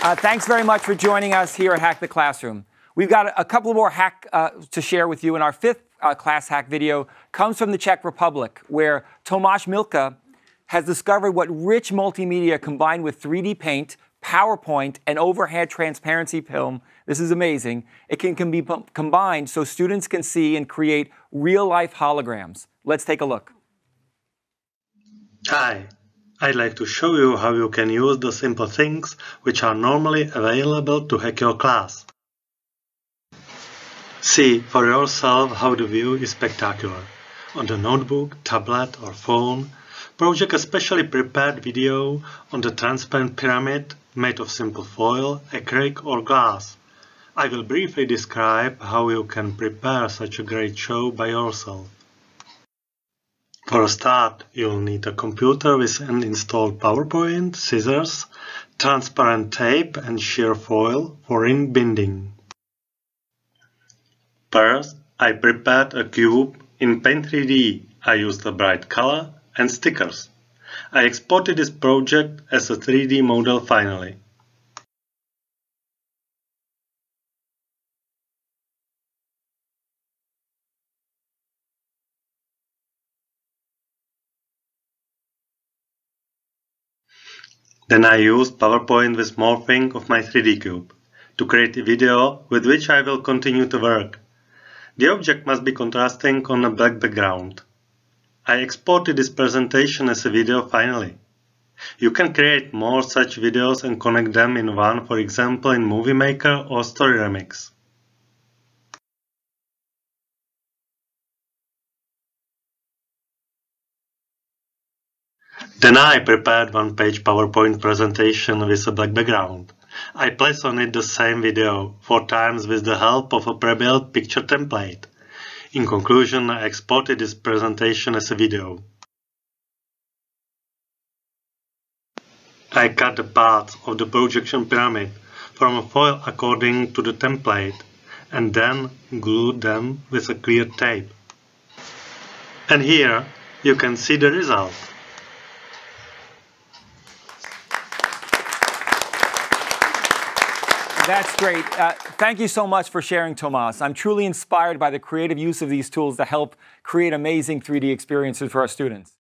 Uh, thanks very much for joining us here at Hack the Classroom. We've got a couple more hack uh, to share with you, and our fifth uh, class hack video comes from the Czech Republic, where Tomáš Milička has discovered what rich multimedia combined with 3D paint, PowerPoint, and overhead transparency film, this is amazing, it can, can be combined so students can see and create real-life holograms. Let's take a look. Hi, I'd like to show you how you can use the simple things which are normally available to hack your class. See for yourself how the view is spectacular. On the notebook, tablet or phone, project a specially prepared video on the transparent pyramid made of simple foil, acrylic or glass. I will briefly describe how you can prepare such a great show by yourself. For a start, you'll need a computer with an installed PowerPoint, scissors, transparent tape and shear foil for ink binding. First, I prepared a cube. In Paint 3D, I used a bright color and stickers. I exported this project as a 3D model finally. Then I used PowerPoint with morphing of my 3D cube to create a video with which I will continue to work. The object must be contrasting on a black background. I exported this presentation as a video finally. You can create more such videos and connect them in one, for example in Movie Maker or Story Remix. Then I prepared one-page PowerPoint presentation with a black background. I placed on it the same video, four times with the help of a pre-built picture template. In conclusion, I exported this presentation as a video. I cut the parts of the projection pyramid from a foil according to the template and then glued them with a clear tape. And here you can see the result. That's great. Uh, thank you so much for sharing, Tomas. I'm truly inspired by the creative use of these tools to help create amazing 3D experiences for our students.